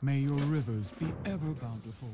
May your rivers be ever bountiful.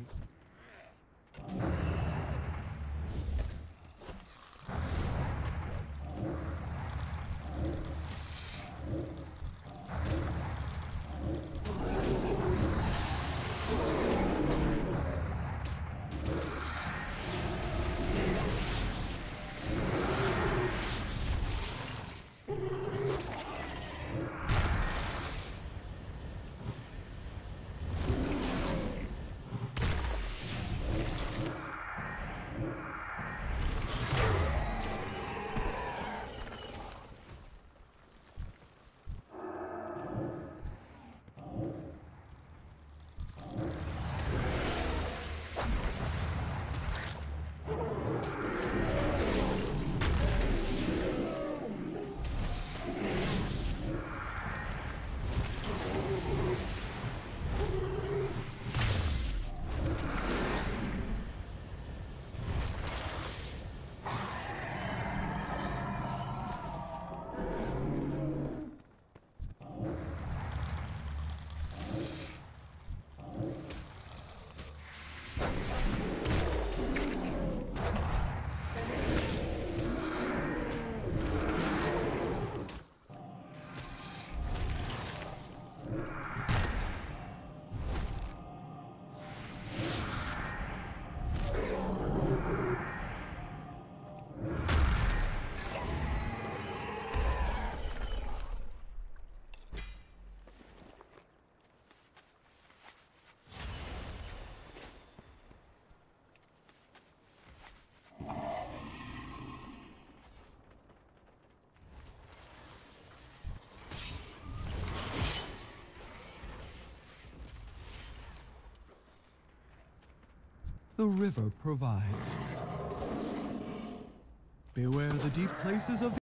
The river provides. Beware the deep places of the